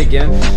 again.